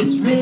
is real.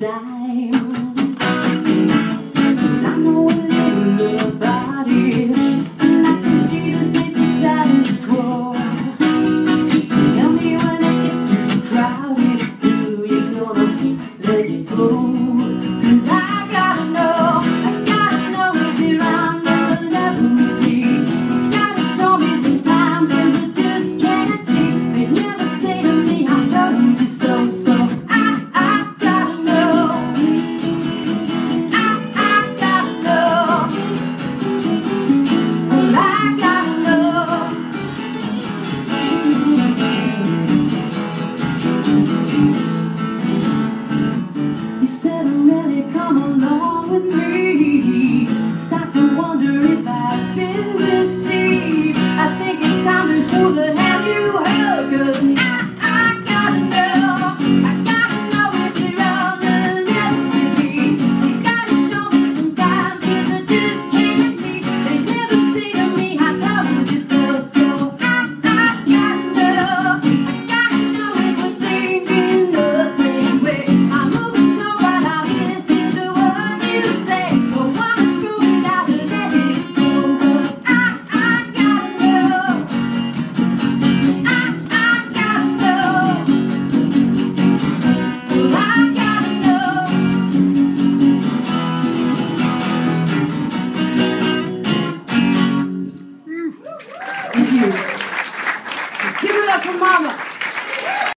Cause I know a little about it And I can see status quo. So tell me when it gets too crowded Who you gonna let it go? come you. Give it up for Mama.